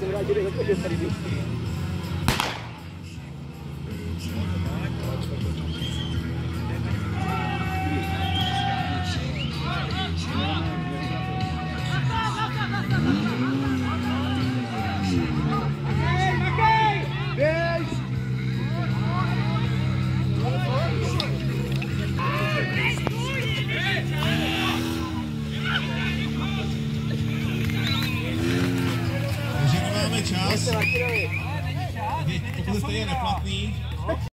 Земля дерева, Damy czas. Wy, w ogóle stoję na platni.